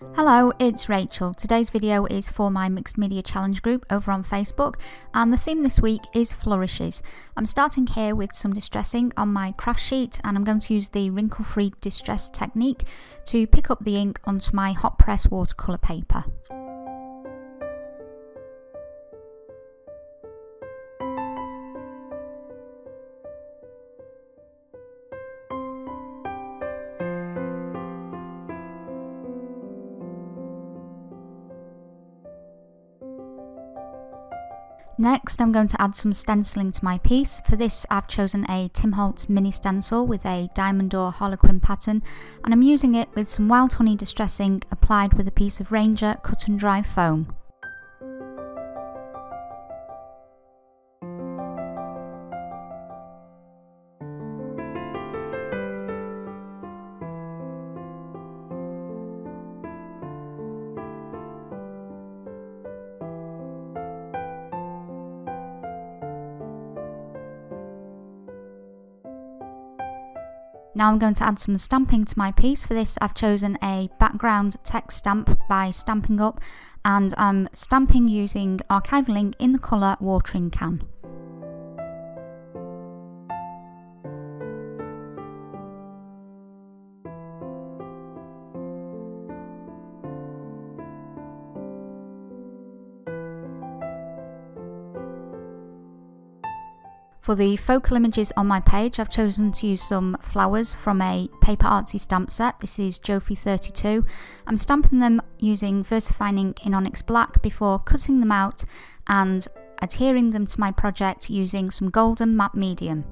Hello, it's Rachel. Today's video is for my Mixed Media Challenge group over on Facebook and the theme this week is flourishes. I'm starting here with some distress ink on my craft sheet and I'm going to use the wrinkle-free distress technique to pick up the ink onto my hot press watercolour paper. Next I'm going to add some stenciling to my piece. For this I've chosen a Tim Holtz mini stencil with a diamond or harlequin pattern and I'm using it with some wild honey distress ink applied with a piece of Ranger cut and dry foam. Now I'm going to add some stamping to my piece. For this I've chosen a background text stamp by Stampin' Up and I'm stamping using archival ink in the colour watering can. For the focal images on my page, I've chosen to use some flowers from a PaperArtsy stamp set. This is JOFY 32. I'm stamping them using VersaFine ink in Onyx Black before cutting them out and adhering them to my project using some golden matte medium.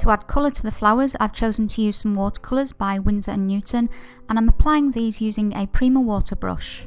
To add colour to the flowers, I've chosen to use some watercolours by Winsor & Newton and I'm applying these using a Prima water brush.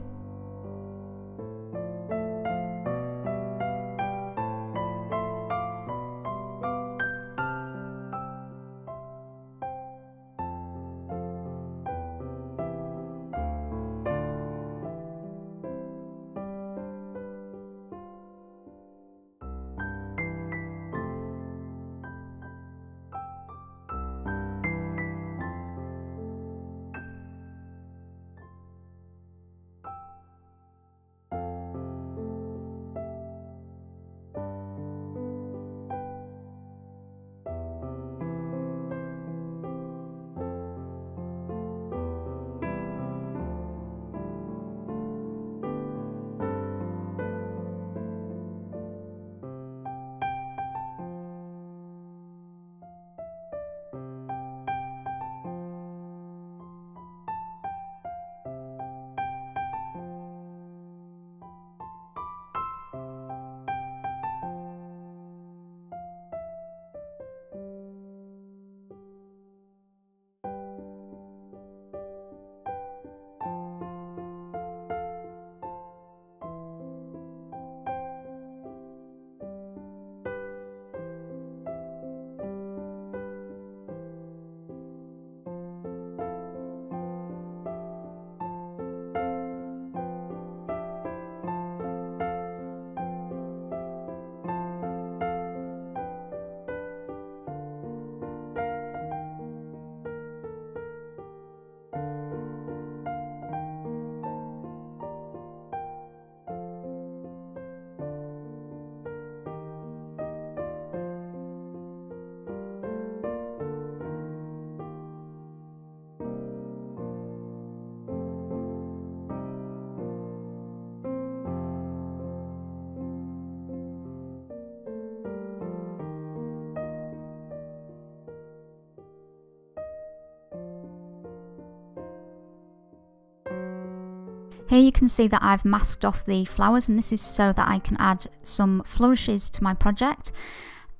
Here you can see that I've masked off the flowers and this is so that I can add some flourishes to my project.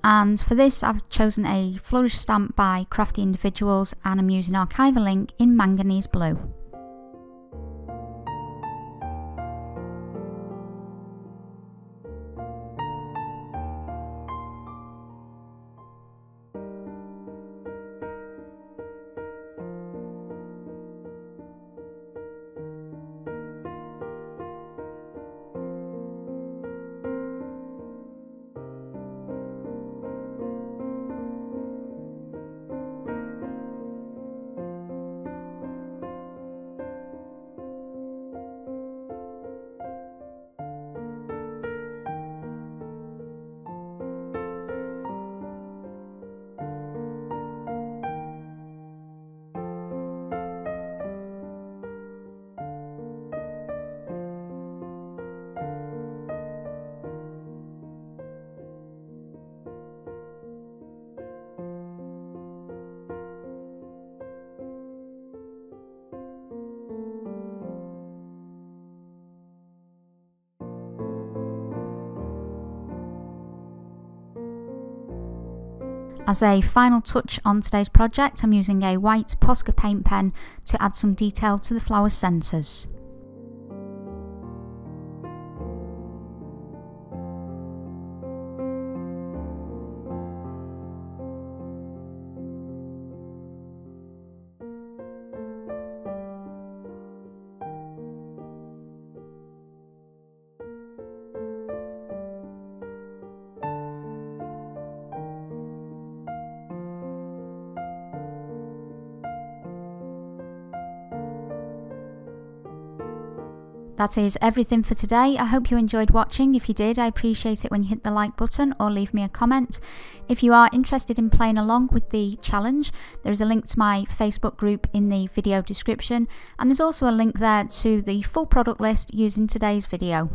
And for this I've chosen a flourish stamp by Crafty Individuals and I'm using archival ink in manganese blue. As a final touch on today's project, I'm using a white Posca paint pen to add some detail to the flower centres. That is everything for today. I hope you enjoyed watching. If you did, I appreciate it when you hit the like button or leave me a comment. If you are interested in playing along with the challenge, there is a link to my Facebook group in the video description and there's also a link there to the full product list using today's video.